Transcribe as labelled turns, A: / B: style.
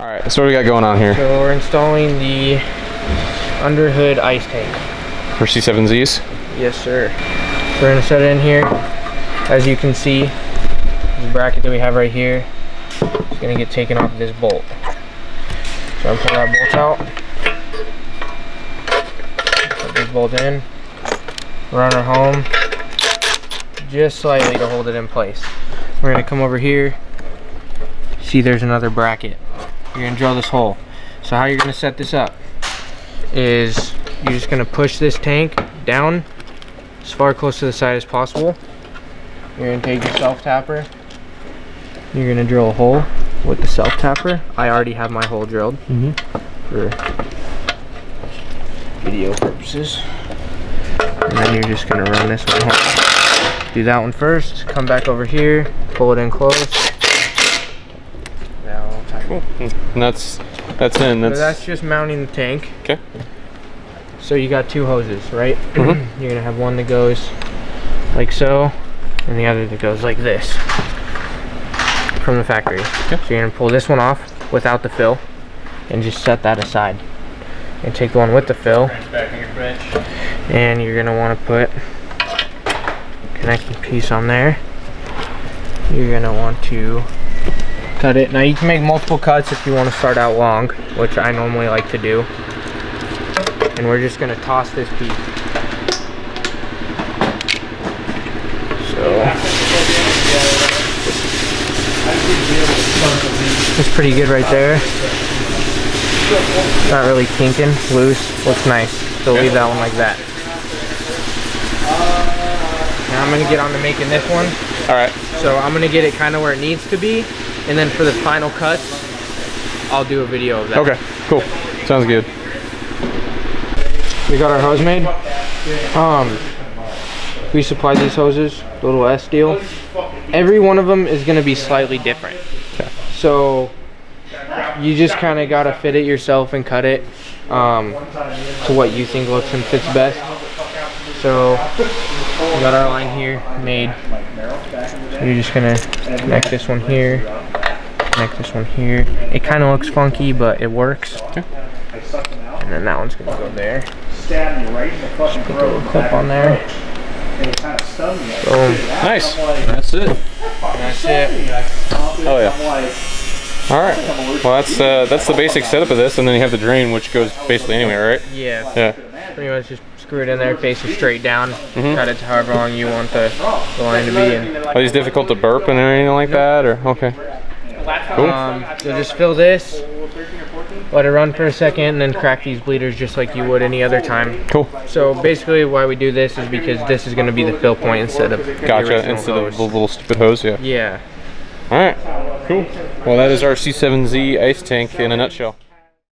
A: All right, so what do we got going on here?
B: So we're installing the underhood ice tank.
A: For C7Zs?
B: Yes, sir. We're gonna set it in here. As you can see, the bracket that we have right here is gonna get taken off this bolt. So I'm gonna pull that bolt out. Put this bolt in. Run her home. Just slightly to hold it in place. We're gonna come over here. See there's another bracket. You're gonna drill this hole. So how you're gonna set this up is you're just gonna push this tank down as far close to the side as possible. You're gonna take your self tapper. You're gonna drill a hole with the self tapper. I already have my hole drilled
A: Mm-hmm.
B: for video purposes. And then you're just gonna run this one home. Do that one first, come back over here, pull it in close. Now tighten.
A: And that's that's in.
B: So
A: That's,
B: that's just mounting the tank.
A: okay.
B: So you got two hoses, right?
A: Mhm.
B: You're gonna have one that goes like so, and the other that goes like this from the factory. So you're gonna pull this one off without the fill, and just set that aside. And take the one with the fill, and you're gonna want to put connecting piece on there. You're gonna want to cut it. Now you can make multiple cuts if you want to start out long, which I normally like to do and we're just gonna toss this piece. So it's pretty good right there. Not really kinking, loose, looks nice. So leave that one like that. Now I'm gonna get on to making this one.
A: All right.
B: So I'm gonna get it kind of where it needs to be, and then for the final cuts, I'll do a video of that.
A: Okay. Cool. Sounds good.
B: We got our hose made. Um, we supplied these hoses, the little S deal. Every one of them is gonna be slightly different.
A: Okay.
B: So you just kind of gotta fit it yourself and cut it um, to what you think looks and fits best. So we got our line here made. So you're just gonna connect this one here, connect this one here. It kind of looks funky, but it works.
A: Okay.
B: And then that one's gonna go there.
C: stabbed me right in the fucking
B: Put a little clip on there.
C: And it kind of stunned me.
B: Boom.
A: Nice. That's it.
B: That's it.
A: Oh yeah. All right. Well, that's uh, that's the basic setup of this, and then you have the drain, which goes basically anywhere, right?
B: Yeah.
A: Yeah.
B: Pretty much just screw it in there, face it straight down.
A: mm -hmm.
B: Cut it to however long you want the, the line to be. And,
A: Are these difficult to burp and anything like that, or okay? Cool.
B: um, so just fill this, let it run for a second, and then crack these bleeders just like you would any other time.
A: Cool.
B: So basically, why we do this is because this is going to be the fill point instead of
A: Gotcha.
B: original
A: Instead of the little stupid hose, yeah.
B: Yeah.
A: All right. Cool. Well, that is our C7Z ice tank in a nutshell.